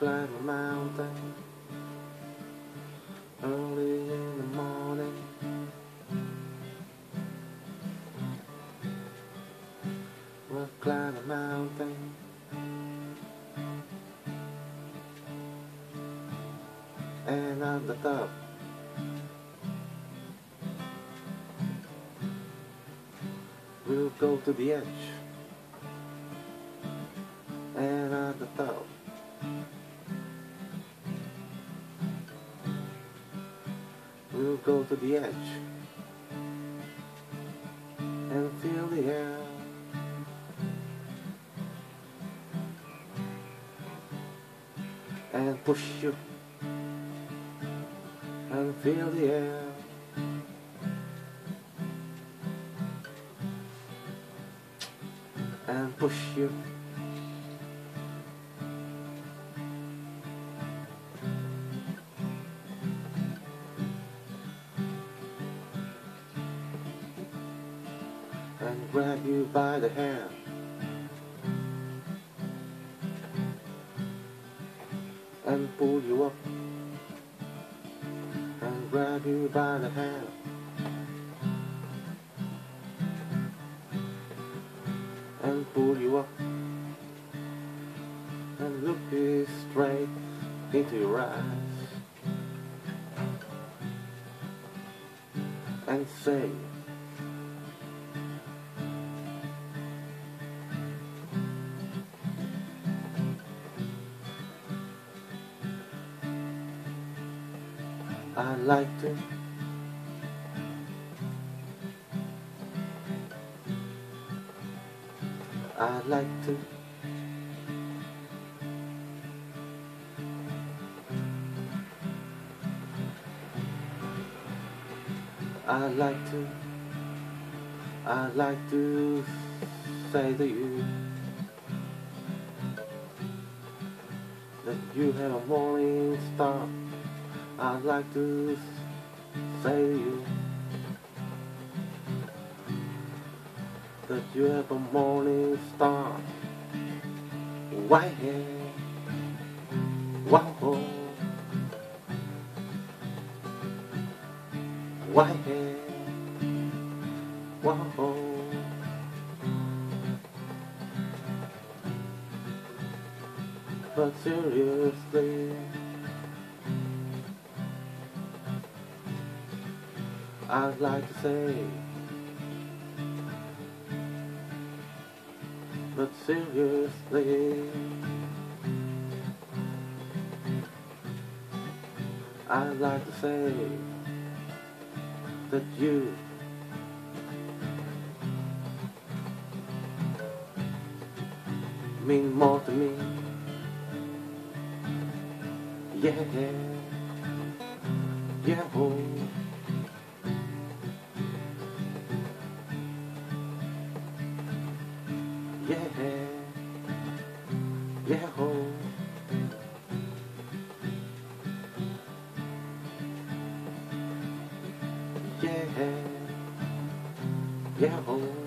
mountain early in the morning. We'll climb a mountain. And on the top, we'll go to the edge. And at the top, we'll go to the edge and feel the air. And push you and feel the air. And push you. And grab you by the hand. And pull you up and grab you by the hand. And pull you up and look you straight into your eyes and say I like to I like to I like to I like to say to you that you have a morning star I'd like to say to you that you have a morning star. White hair, wow, white hair, wow. But seriously. I'd like to say. But seriously. I'd like to say That you Mean more to me. Yeah, yeah oh 你好。